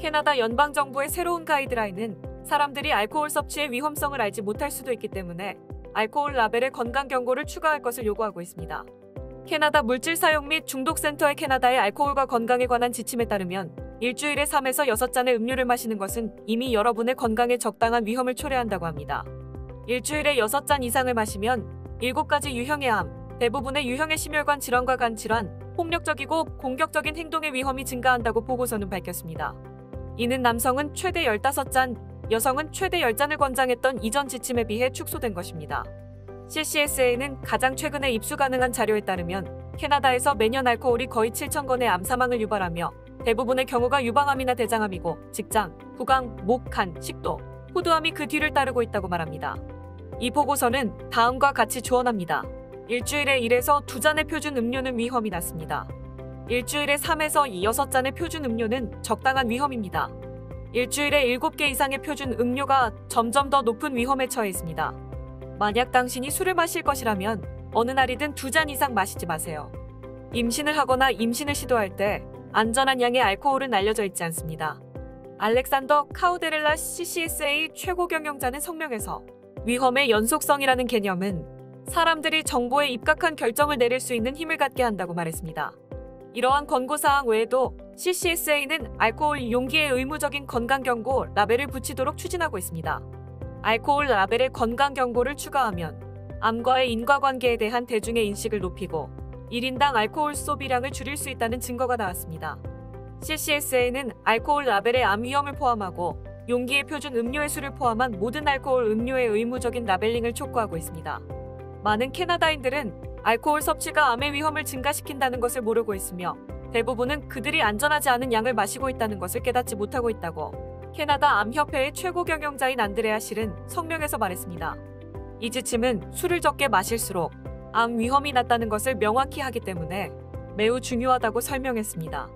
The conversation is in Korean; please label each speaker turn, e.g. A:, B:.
A: 캐나다 연방 정부의 새로운 가이드라인은 사람들이 알코올 섭취의 위험성을 알지 못할 수도 있기 때문에 알코올 라벨에 건강 경고를 추가할 것을 요구하고 있습니다. 캐나다 물질 사용 및 중독 센터의 캐나다의 알코올과 건강에 관한 지침에 따르면 일주일에 3에서 6잔의 음료를 마시는 것은 이미 여러분의 건강에 적당한 위험을 초래한다고 합니다. 일주일에 6잔 이상을 마시면 7가지 유형의 암, 대부분의 유형의 심혈관 질환과 간 질환, 폭력적이고 공격적인 행동의 위험이 증가한다고 보고서는 밝혔습니다. 이는 남성은 최대 15잔, 여성은 최대 10잔을 권장했던 이전 지침에 비해 축소된 것입니다. CCSA는 가장 최근에 입수 가능한 자료에 따르면 캐나다에서 매년 알코올이 거의 7천 건의 암 사망을 유발하며 대부분의 경우가 유방암이나 대장암이고 직장, 구강, 목, 간, 식도, 호두암이 그 뒤를 따르고 있다고 말합니다. 이 보고서는 다음과 같이 조언합니다. 일주일에 1에서 2잔의 표준 음료는 위험이 낮습니다. 일주일에 3에서 6잔의 표준 음료는 적당한 위험입니다. 일주일에 7개 이상의 표준 음료가 점점 더 높은 위험에 처해 있습니다. 만약 당신이 술을 마실 것이라면 어느 날이든 두 잔 이상 마시지 마세요. 임신을 하거나 임신을 시도할 때 안전한 양의 알코올은 알려져 있지 않습니다. 알렉산더 카우데렐라 CCSA 최고 경영자는 성명에서 위험의 연속성이라는 개념은 사람들이 정보에 입각한 결정을 내릴 수 있는 힘을 갖게 한다고 말했습니다. 이러한 권고사항 외에도 CCSA는 알코올 용기에 의무적인 건강경고 라벨을 붙이도록 추진하고 있습니다. 알코올 라벨에 건강경고를 추가하면 암과의 인과관계에 대한 대중의 인식을 높이고 1인당 알코올 소비량을 줄일 수 있다는 증거가 나왔습니다. CCSA는 알코올 라벨에 암 위험을 포함하고 용기의 표준 음료의 수를 포함한 모든 알코올 음료의 의무적인 라벨링을 촉구하고 있습니다. 많은 캐나다인들은 알코올 섭취가 암의 위험을 증가시킨다는 것을 모르고 있으며 대부분은 그들이 안전하지 않은 양을 마시고 있다는 것을 깨닫지 못하고 있다고 캐나다 암협회의 최고 경영자인 안드레아 실은 성명에서 말했습니다. 이 지침은 술을 적게 마실수록 암 위험이 낮다는 것을 명확히 하기 때문에 매우 중요하다고 설명했습니다.